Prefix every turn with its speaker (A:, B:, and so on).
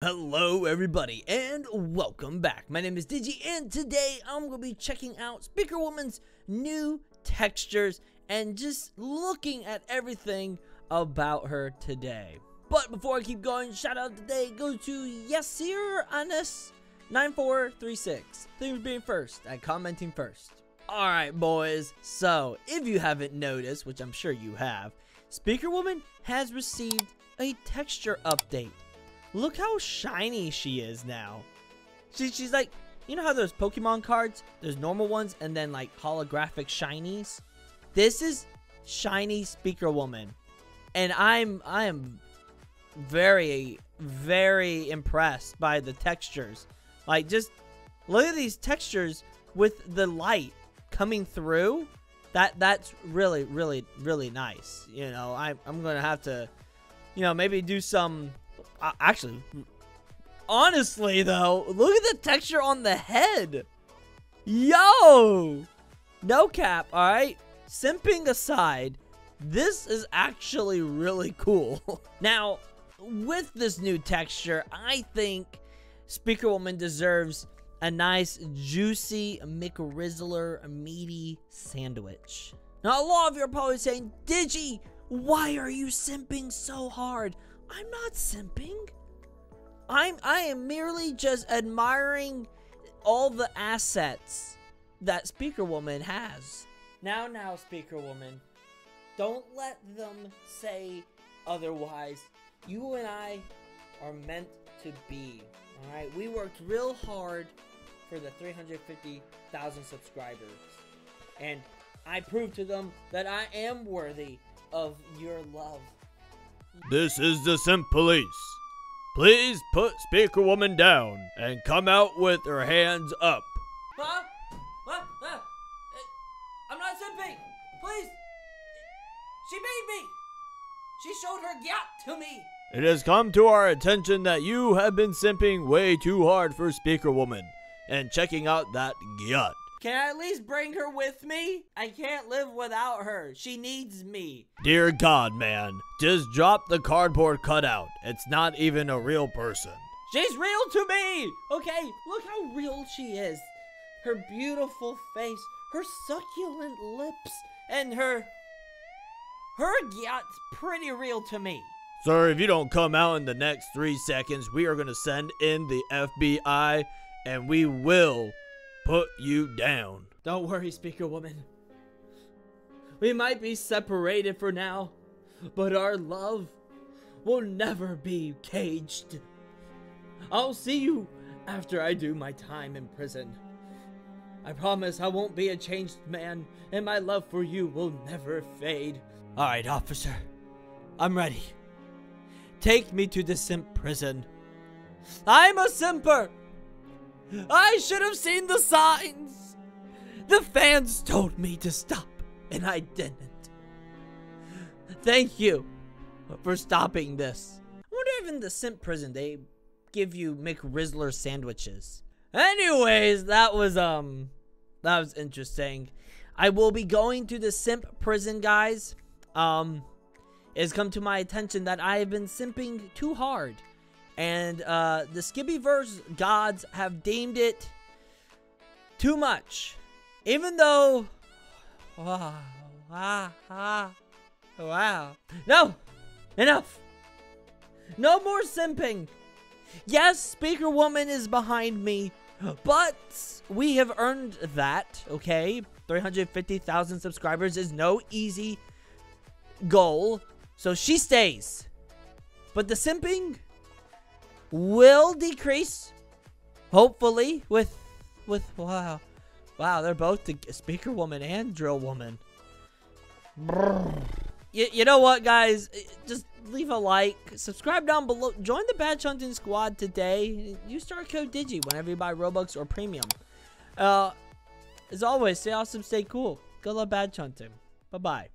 A: Hello everybody and welcome back. My name is Digi and today I'm going to be checking out Speaker Woman's new textures and just looking at everything about her today. But before I keep going, shout out today go to Yasir Anis 9436. Thanks for being first and commenting first. Alright boys, so if you haven't noticed, which I'm sure you have, Speaker Woman has received a texture update. Look how shiny she is now. She, she's like, you know how those Pokemon cards, there's normal ones and then like holographic shinies? This is shiny speaker woman. And I'm, I am very, very impressed by the textures. Like just look at these textures with the light coming through. That, that's really, really, really nice. You know, I, I'm going to have to, you know, maybe do some uh, actually, honestly though, look at the texture on the head. Yo! No cap, alright? Simping aside, this is actually really cool. now, with this new texture, I think Speaker Woman deserves a nice, juicy McRizzler meaty sandwich. Now, a lot of you are probably saying, Digi, why are you simping so hard? I'm not simping. I'm I am merely just admiring all the assets that Speaker Woman has. Now now Speaker Woman, don't let them say otherwise. You and I are meant to be. Alright? We worked real hard for the 350,000 subscribers. And I proved to them that I am worthy of your love.
B: This is the Simp Police. Please put Speaker Woman down and come out with her hands up.
A: Huh? What? Uh, I'm not simping. Please. She made me. She showed her yacht to me.
B: It has come to our attention that you have been simping way too hard for Speaker Woman and checking out that yacht.
A: Can I at least bring her with me? I can't live without her. She needs me.
B: Dear God, man, just drop the cardboard cutout. It's not even a real person.
A: She's real to me! Okay, look how real she is. Her beautiful face, her succulent lips, and her... Her yacht's pretty real to me.
B: Sir, if you don't come out in the next three seconds, we are going to send in the FBI and we will put you down.
A: Don't worry, Speaker Woman. We might be separated for now, but our love will never be caged. I'll see you after I do my time in prison. I promise I won't be a changed man, and my love for you will never fade. Alright, officer. I'm ready. Take me to the simp prison. I'm a simper! I should have seen the signs. The fans told me to stop, and I didn't. Thank you for stopping this. I wonder if in the simp prison they give you McRizzler sandwiches. Anyways, that was um that was interesting. I will be going to the simp prison, guys. Um it's come to my attention that I have been simping too hard. And uh, the Skibiverse gods have deemed it too much. Even though... Wow. Wow. Wow. wow. No! Enough! No more simping! Yes, Speaker Woman is behind me, but we have earned that, okay? 350,000 subscribers is no easy goal, so she stays. But the simping will decrease. Hopefully, with with wow, wow, they're both the speaker woman and drill woman. You, you know what, guys? Just leave a like, subscribe down below, join the badge hunting squad today. Use star code Digi whenever you buy Robux or Premium. Uh, as always, stay awesome, stay cool. Good luck badge hunting. Bye bye.